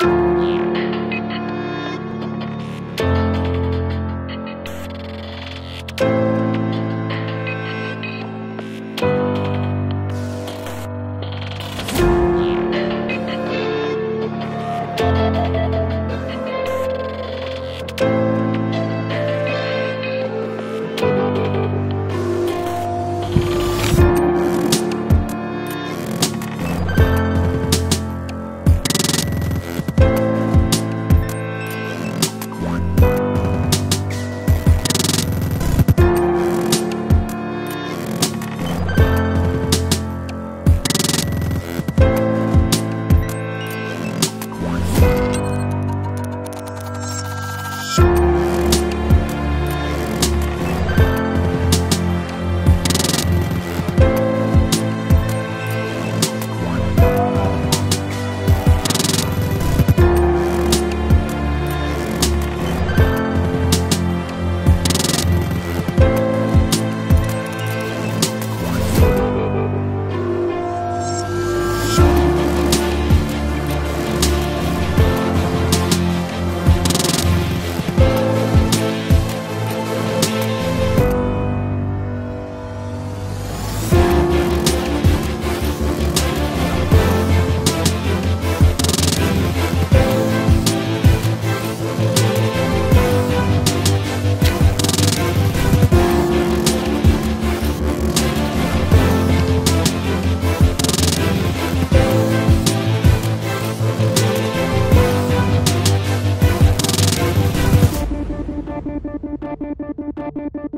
Shh.